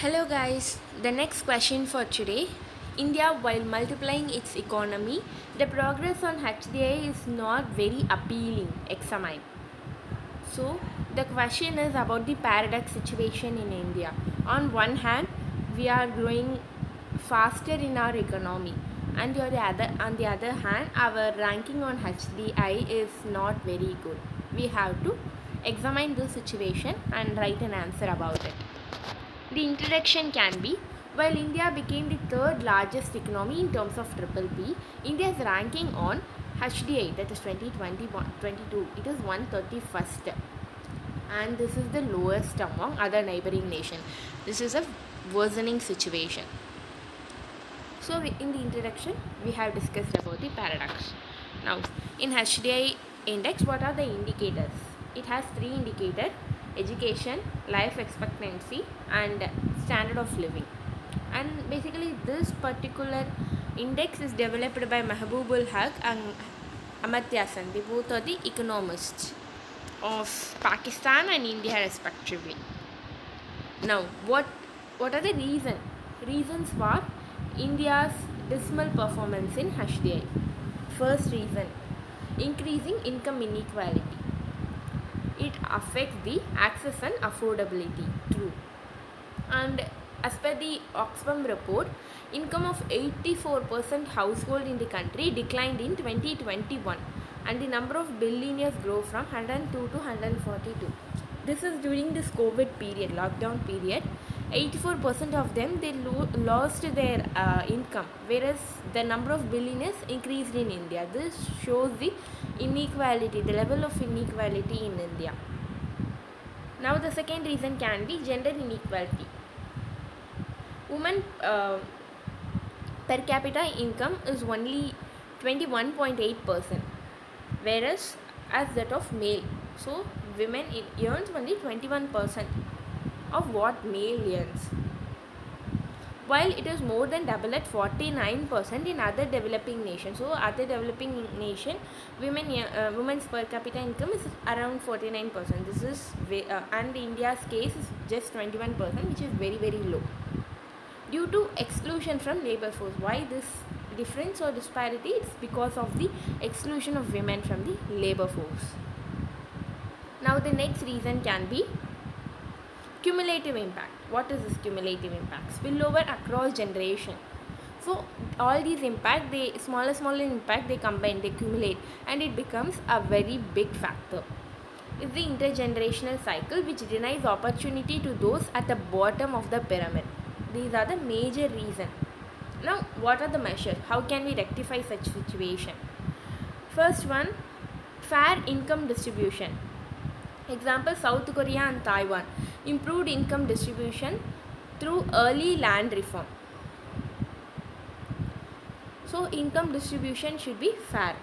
Hello guys, the next question for today. India, while multiplying its economy, the progress on HDI is not very appealing. Examine. So, the question is about the paradox situation in India. On one hand, we are growing faster in our economy, and on the other, on the other hand, our ranking on HDI is not very good. We have to examine the situation and write an answer about it. The introduction can be while India became the third largest economy in terms of triple P, India's ranking on HDI that is 2022 it is 131st and this is the lowest among other neighboring nations. This is a worsening situation. So in the introduction we have discussed about the paradox. Now in HDI index what are the indicators? It has three indicators education, life expectancy and standard of living. And basically this particular index is developed by Mahbubul Haq and Amartya Sen. They both are the economists of Pakistan and India respectively. Now what what are the reason? Reasons for India's dismal performance in HDI. First reason increasing income inequality it affects the access and affordability true. And as per the oxfam report income of 84% household in the country declined in 2021 and the number of billionaires grew from 102 to 142 this is during this covid period lockdown period 84% of them they lo- lost their uh, income whereas the number of billionaires increased in india. This shows the inequality the level of inequality in india. Now the second reason can be gender inequality. Women uh, per capita income is only 21.8% whereas as that of male so women earns only 21% of what male earns while it is more than double at 49% in other developing nations so other developing nation women uh, women's per capita income is around 49% this is uh, and india's case is just 21% which is very very low. Due to exclusion from labor force why this difference or disparity? It's because of the exclusion of women from the labor force. Now the next reason can be cumulative impact. What is this cumulative impact? Spillover across generation. So all these impact they smaller smaller impact they combine they accumulate and it becomes a very big factor. Is the intergenerational cycle which denies opportunity to those at the bottom of the pyramid. These are the major reason. Now what are the measures? How can we rectify such situation? First one fair income distribution. Example south korea and taiwan improved income distribution through early land reform. So income distribution should be fair.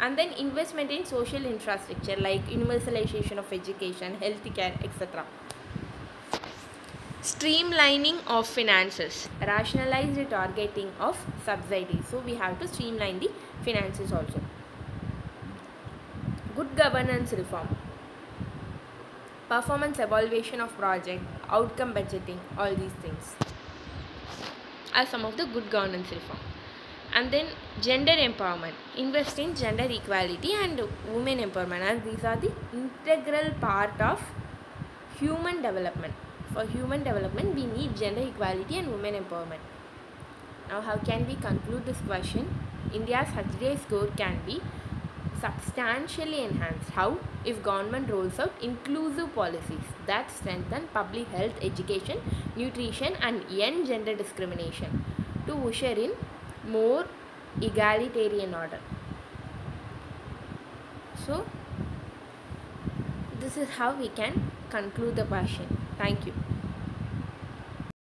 And then investment in social infrastructure like universalization of education healthcare etc streamlining of finances. Rationalize the targeting of subsidies. So we have to streamline the finances also. Good governance reform performance evaluation of project outcome budgeting all these things are some of the good governance reform. And then gender empowerment invest in gender equality and women empowerment. As these are the integral part of human development. For human development we need gender equality and women empowerment. Now how can we conclude this question? India's HDI score can be substantially enhanced how if government rolls out inclusive policies that strengthen public health education nutrition and end gender discrimination to usher in more egalitarian order. So this is how we can conclude the question. Thank you